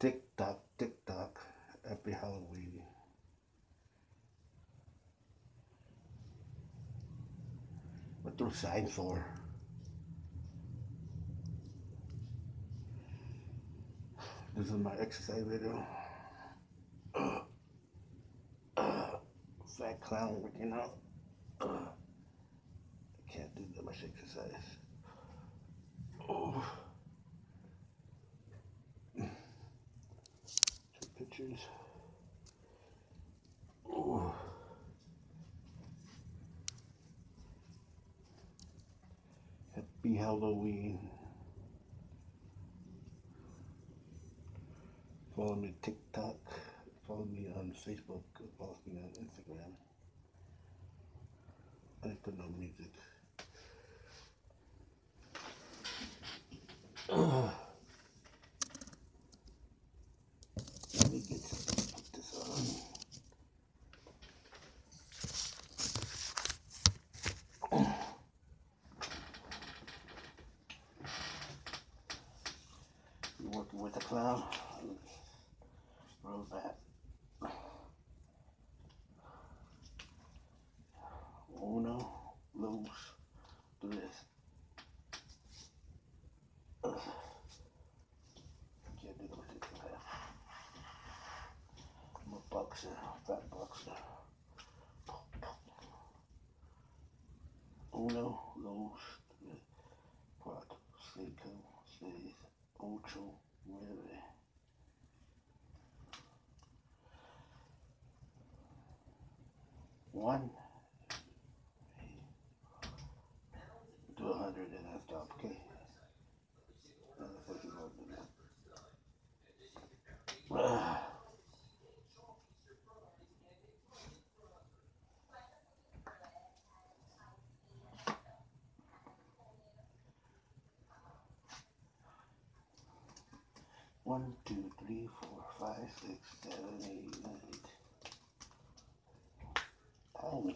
Tick tock, tick tock. Happy Halloween. What those signs for? This is my exercise video. Uh, uh, fat clown working out. Uh, I can't do that much exercise. Oh. Happy Halloween. Follow me TikTok. Follow me on Facebook. Follow me on Instagram. I put no music. Let me get put this on. You're working with the clown. Roll that. Uno, dos, tres. Ugh. Can't do those things like that. I'm a boxer, fat boxer. Uno, dos, tres, cuatro, cinco, seis, ocho, nueve. One. A hundred and then stop, okay? 1, 2, 3, 4, 5, 6, 7, 8, 9. Oh,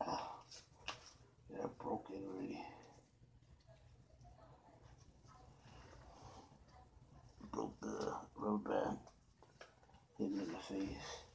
ah, yeah, broken already. Broke the road band, hit me in the face.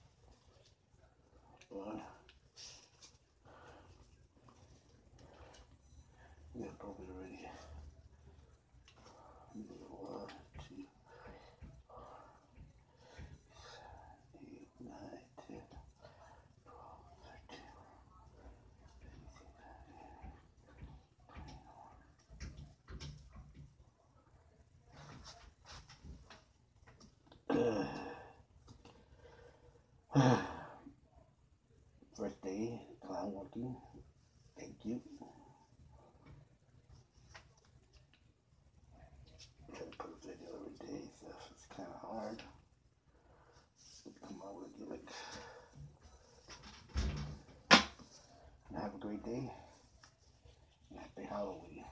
Walking. Thank you. Try to put a video every day, so it's kind of hard. Come up with a gimmick. And have a great day. And happy Halloween.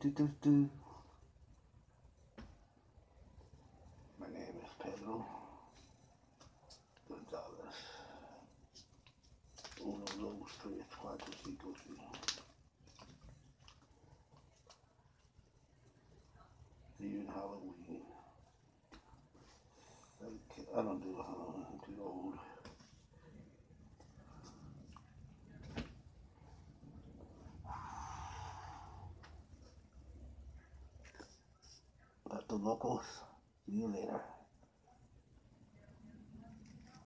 Do. My name is Pedro Gonzalez. Uno, dos, tres, cuatro, cinco, you in Halloween. I don't do um, Halloween. I'm too old. Locals. See you later.